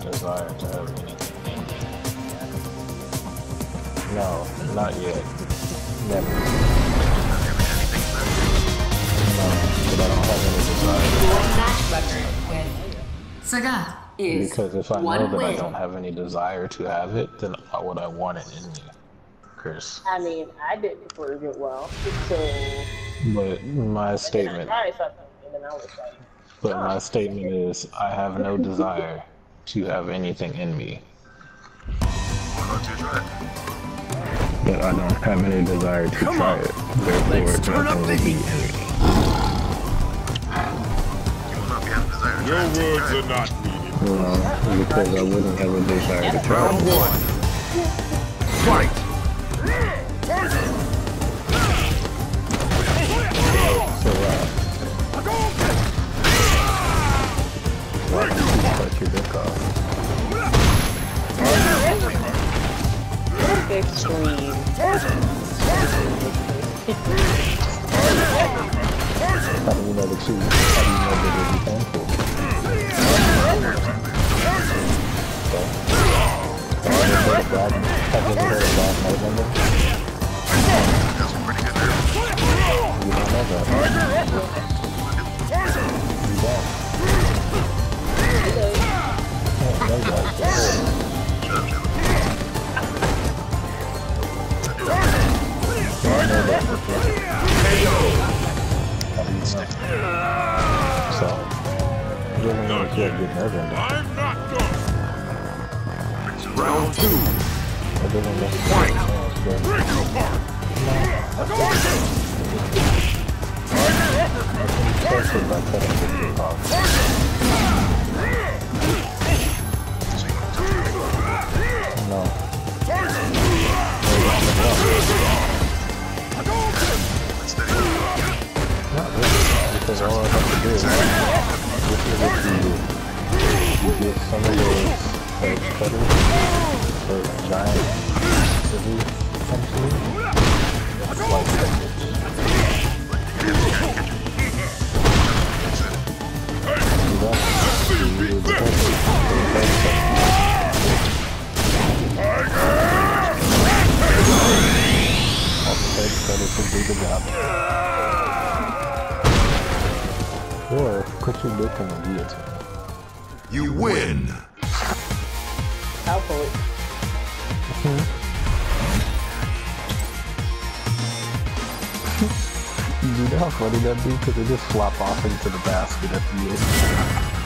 desire to have anything in me. No, not yet. Never. No, but I don't have any desire. Your match record with Sagat is Because if I know that win. I don't have any desire to have it, then why would I want it in me, Chris? I mean, I didn't prove it well. So, But my statement, I saw something and I was like, but my statement is, I have no desire to have anything in me. But I don't have any desire to try it. Therefore, nothing will be in me. Your words are not needed. You because I wouldn't have a desire to try Round one. Fight. Your dick off? extreme. How do you know that you, how do you know that it'll be? So, have you ever heard of Black, have you ever heard of Black November? You I know that for sure. How do you know? So, doesn't mean you can't get nerve ending. I'm not done. Round two. Necessarily mean it's good. Break apart. Cutting the dick off. Because all have to do is if you look you, get some of those hedge cutters, those giant scissors, essentially. Like the hedge Hedge cutters will do the job. Or put your dick in the guillotine. You win. I'll pull it. You know how funny that'd be? Because they just flop off into the basket at the end.